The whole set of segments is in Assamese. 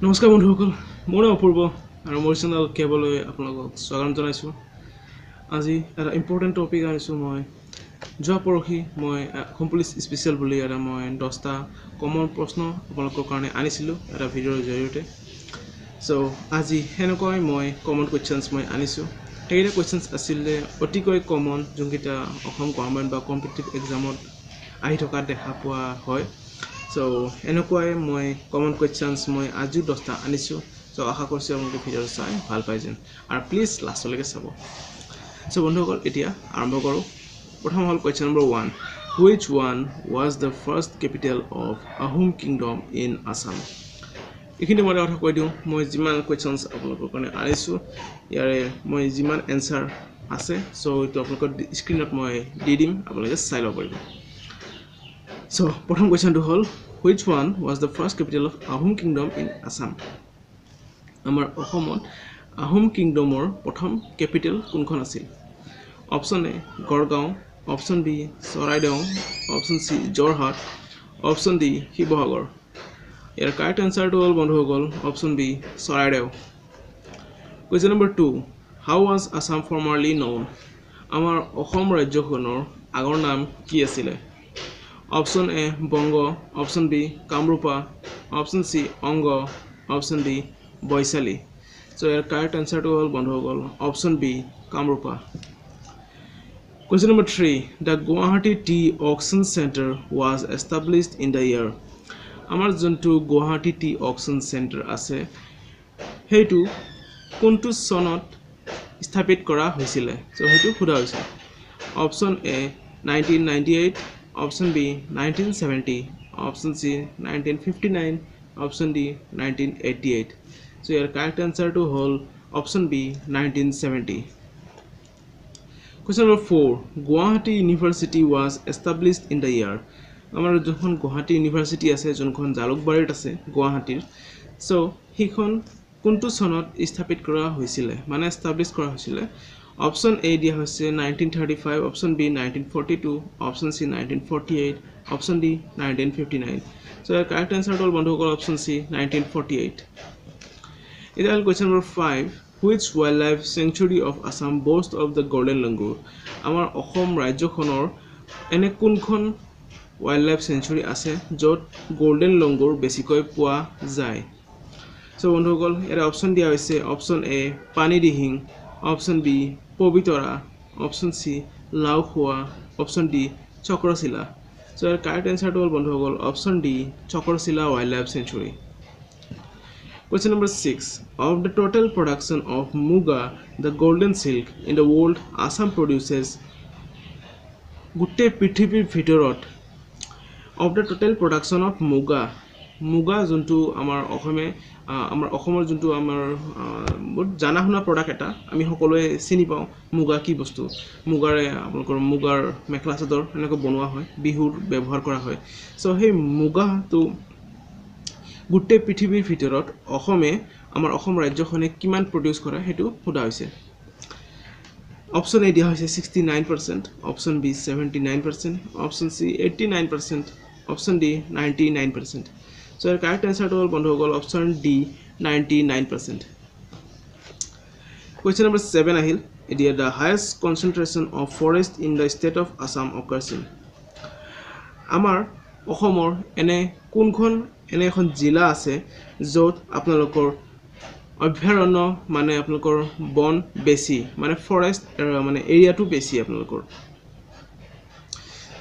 নমস্কাৰ বন্ধুসকল মোৰ নাম অপূৰ্ব আৰু মোৰ চেনেল কেবলৈ আপোনালোকক স্বাগতম জনাইছোঁ। আজি এটা ইম্পৰ্টেণ্ট টপিক আনিছোঁ মই। যোৱা পৰহি মই অসম পুলিচ স্পেচিয়েল বুলি এটা মই দহটা কমন প্ৰশ্ন আপোনালোকৰ কাৰণে আনিছিলোঁ এটা ভিডিঅ'ৰ জৰিয়তে। চ' আজি সেনেকুৱাই মই কমন কুৱেশ্যনছ মই আনিছোঁ। সেইকেইটা কুৱেশ্যনছ আছিলে অতিকৈ কমন যোনকেইটা অসম গভৰ্ণমেণ্ট বা কম্পিটিটিভ এক্সামত আহি থকা দেখা পোৱা হয়। চ' এনেকুৱাই মই কমন কুৱেশ্যনছ মই আজিও দহটা আনিছোঁ। চ' আশা কৰিছোঁ আপোনালোকে ভিডিঅ'টো চাই ভাল পাই যেন। আৰু প্লিজ লাষ্টলৈকে চাব। চ' বন্ধুসকল এতিয়া আৰম্ভ কৰোঁ। প্ৰথম হ'ল question number one which one was the first capital of Ahom kingdom in Assam এইখিনি মই কথা কৈ দিওঁ। মই যিমান কুৱেশ্যনছ আপোনালোকৰ কাৰণে আনিছোঁ ইয়াৰে মই যিমান এনচাৰ আছে চ' এইটো আপোনালোকৰ স্ক্ৰীণত মই দি দিম। আপোনালোকে চাই ল'ব পাৰিব। চ' প্ৰথম কুৱেশ্যনটো হ'ল which one was the first capital of Ahom kingdom in Assam আমাৰ অসমত আহোম কিংডমৰ প্ৰথম কেপিটেল কোনখন আছিল? Option A Gargaon option B Charaideo option C Jorhat option D Sivasagar. Year correct এনচাৰটো হ'ল বন্ধুসকল option B Charaideo. Question number two how was Assam formerly known আমাৰ অসম ৰাজ্যখনৰ আগৰ নাম কি আছিলে? Option A Banga option B Kamrupa option C Anga option D Vaishali চ' ইয়াৰ কাৰেক্ট এনচাৰটো হ'ল বন্ধুসকল option B Kamrupa question number three the Guwahati tea auction centre was established in the year আমাৰ যোনটো গুৱাহাটী টি অকশ্যন চেণ্টাৰ আছে সেইটো কোনটো চনত স্থাপিত কৰা হৈছিলে চ' সেইটো সোধা হৈছে option A nineteen ninety eight C nineteen fifty nine option D nineteen eighty eight চ' ইয়াৰ কাৰেক্ট এনচাৰটো হ'ল option B nineteen seventy question number four Guwahati university was established in the year আমাৰ যোনখন গুৱাহাটী ইউনিভাৰ্চিটি আছে যোনখন জালুকবাৰীত আছে গুৱাহাটীৰ চ' সেইখন কোনটো চনত স্থাপিত কৰা হৈছিলে? মানে এষ্টাব্লিছ কৰা হৈছিলে? অপশ্যন এ দিয়া হৈছে nineteen thirty five option B nineteen forty two option C nineteen forty eight option D nineteen fifty nine চ' ইয়াৰ কাৰেক্ট এনচাৰটো হ'ল বন্ধুসকল option C nineteen forty eight এতিয়া হ'ল question number five which wildlife sanctuary of Assam boast of the golden langur আমাৰ অসম ৰাজ্যখনৰ এনে কোনখন ৱাইল্ড লাইফ চেংচুৰী আছে য'ত গল্ডেন লংগুৰ বেছিকৈ পোৱা যায় চ' বন্ধুসকল ইয়াতে অপশ্যন দিয়া হৈছে option A Pani Dihing option B Pabitora option C Laokhowa option D Chakrashila চ' ইয়াৰ কাৰেক্ট এনচাৰটো হ'ল বন্ধুসকল option D Chakrashila wildlife sanctuary Question number 6. Of the total production of Muga, the golden silk in the world, Assam produces গোটেই পৃথিৱীৰ ভিতৰত of the total production of muga muga যোনটো আমাৰ অসমে আমাৰ অসমৰ যোনটো আমাৰ বহুত জানা শুনা প্ৰডাক্ট এটা আমি সকলোৱে চিনি পাওঁ মুগা কি বস্তু? মুগাৰে আপোনালোকৰ মুগাৰ মেখেলা চাদৰ এনেকৈ বনোৱা হয় বিহুত ব্যৱহাৰ কৰা হয়। চ' সেই মুগাটো গোটেই পৃথিৱীৰ ভিতৰত অসমে আমাৰ অসম ৰাজ্যখনে কিমান প্ৰডিউচ কৰে সেইটো সোধা হৈছে। অপশ্যন এ দিয়া হৈছে sixty nine percent option B seventy nine percent option C eighty nine percent option D ninety nine percent চ' ইয়াৰ কাৰেক্ট এনচাৰটো হ'ল বন্ধুসকল option D ninety nine percent question number seven আহিল এতিয়া the highest concentration of forest in the state of Assam occurs in আমাৰ অসমৰ এনে কোনখন এনে এখন জিলা আছে য'ত আপোনালোকৰ অভয়াৰণ্য মানে আপোনালোকৰ বন বেছি মানে ফৰেষ্ট মানে এৰিয়াটো বেছি আপোনালোকৰ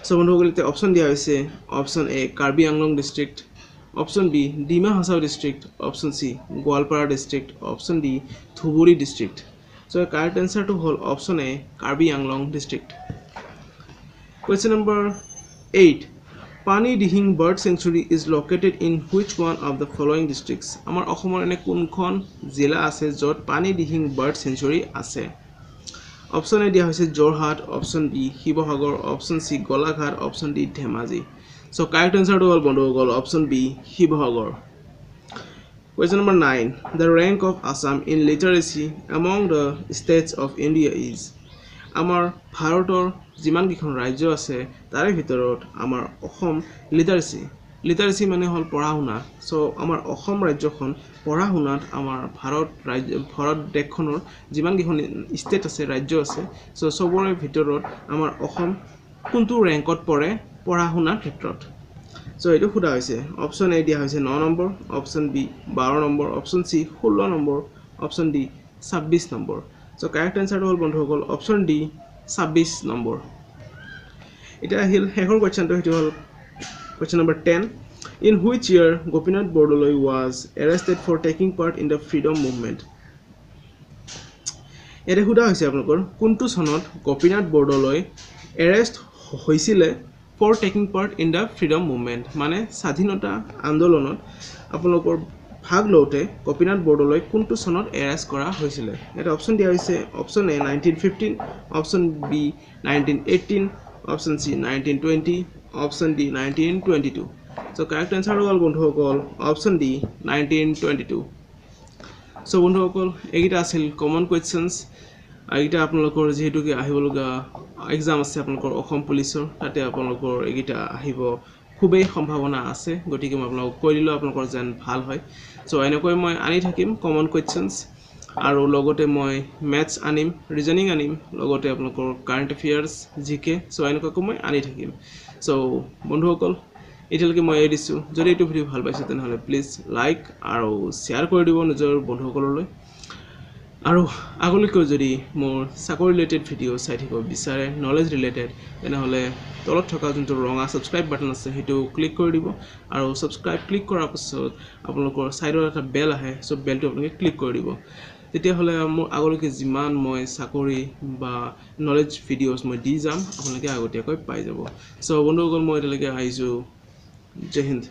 চ' বন্ধুসকল এতিয়া অপশ্যন দিয়া হৈছে option A Karbi Anglong district option B Dima Hasao district option C Goalpara district option D Dhubri district so' correct এনচাৰটো হ'ল option A Karbi Anglong district question number eight Pani Dihing bird sanctuary is located in which one of the following districts আমাৰ অসমৰ এনে কোনখন জিলা আছে য'ত পানী দিহিং বাৰ্ড চেংচুৰী আছে? অপশ্যন এ দিয়া হৈছে Jorhat option B Sivasagar option C Golaghat option D Dhemaji. So' correct এনচাৰটো হ'ল বন্ধুসকল option B Sivasagar question number nine the rank of Assam in literacy among the states of India is আমাৰ ভাৰতৰ যিমানকেইখন ৰাজ্য আছে তাৰে ভিতৰত আমাৰ অসম লিটাৰেচি লিটাৰেচি মানে হ'ল পঢ়া শুনা চ' আমাৰ অসম ৰাজ্যখন পঢ়া শুনাত আমাৰ ভাৰত ৰাজ্য ভাৰত দেশখনৰ যিমানকেইখন ষ্টেট আছে ৰাজ্য আছে চ' চবৰে ভিতৰত আমাৰ অসম কোনটো ৰেংকত পৰে পঢ়া শুনাৰ ক্ষেত্ৰত। চ' এইটো সোধা হৈছে। অপশ্যন এ দিয়া হৈছে ন নম্বৰ অপশ্যন বি বাৰ নম্বৰ অপশ্যন চি ষোল্ল নম্বৰ অপশ্যন ডি ছাব্বিছ নম্বৰ। চ' কাৰেক্ট এনচাৰটো হ'ল বন্ধুসকল অপশ্যন ডি ছাব্বিছ নম্বৰ। এতিয়া আহিল শেষৰ কুৱেশ্যনটো সেইটো হ'ল question number ten in which year Gopinath Bordoloi was arrested for taking part in the freedom movement ইয়াতে সোধা হৈছে আপোনালোকৰ কোনটো চনত গোপীনাথ বৰদলৈ এৰেষ্ট হৈছিলে? For taking part in the freedom movement মানে স্বাধীনতা আন্দোলনত আপোনালোকৰ ভাগ লওঁতে গোপীনাথ বৰদলৈ কোনটো চনত এৰেষ্ট কৰা হৈছিলে? ইয়াতে অপশ্যন দিয়া হৈছে option A nineteen fifteen option B nineteen eighteen option C nineteen twenty option D nineteen twenty two so correct answer হ'ল বন্ধুসকল option D nineteen twenty two চ' বন্ধুসকল এইকেইটা আছিল কমন কুৱেশ্যনছ এইকেইটা আপোনালোকৰ যিহেতুকে আহিবলগা এক্সাম আছে আপোনালোকৰ অসম পুলিচৰ তাতে আপোনালোকৰ এইকেইটা আহিব খুবেই সম্ভাৱনা আছে। গতিকে মই আপোনালোকক কৈ দিলোঁ আপোনালোকৰ যেন ভাল হয়। চ' এনেকৈ মই আনি থাকিম কমন কুৱেশ্যনছ আৰু লগতে মই মেথছ আনিম ৰিজনিং আনিম লগতে আপোনালোকৰ current affairs G K so' এনেকুৱাকৈ মই আনি থাকিম। চ' বন্ধুসকল এতিয়ালৈকে মই এৰি দিছোঁ। যদি এইটো ভিডিঅ' ভাল পাইছে তেনেহ'লে প্লিজ লাইক আৰু শ্বেয়াৰ কৰি দিব নিজৰ বন্ধুসকললৈ। আৰু আগলৈকেও যদি মোৰ চাকৰি ৰিলেটেড ভিডিঅ' চাই থাকিব বিচাৰে নলেজ ৰিলেটেড তেনেহ'লে তলত থকা যোনটো ৰঙা ছাবস্ক্ৰাইব বাটন আছে সেইটো ক্লিক কৰি দিব। আৰু ছাবস্ক্ৰাইব ক্লিক কৰাৰ পাছত আপোনালোকৰ ছাইডত এটা বেল আহে চ' বেলটো আপোনালোকে ক্লিক কৰি দিব। তেতিয়াহ'লে মোৰ আগলৈকে যিমান মই চাকৰি বা নলেজ ভিডিঅ'ছ মই দি যাম আপোনালোকে আগতীয়াকৈ পাই যাব। চ' বন্ধুসকল মই এতিয়ালৈকে আহিছোঁ। জয় হিন্দ।